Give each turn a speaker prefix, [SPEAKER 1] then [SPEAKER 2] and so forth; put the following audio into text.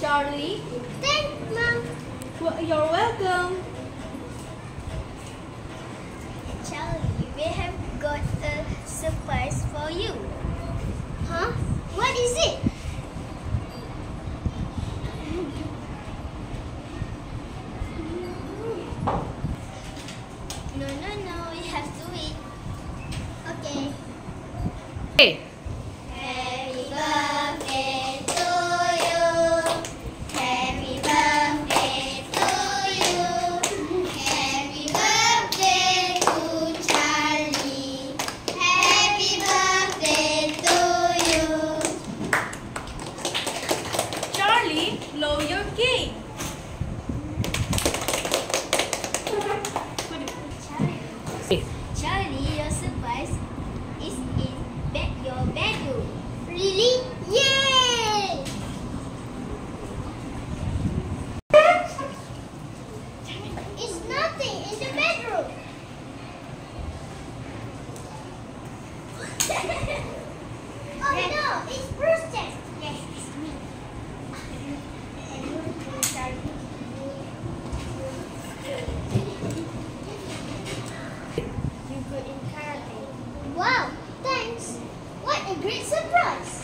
[SPEAKER 1] Charlie.
[SPEAKER 2] Thanks, Mom.
[SPEAKER 1] Well, you're welcome.
[SPEAKER 2] Charlie, we have got a surprise for you. Huh? What is it? No, no, no. You have to eat. Okay. Hey,
[SPEAKER 1] Charlie, blow your cake.
[SPEAKER 2] Charlie, your surprise is in bed your bedroom. Really? Yay! It's nothing. It's the bedroom. oh no! It's Brewster. a great surprise.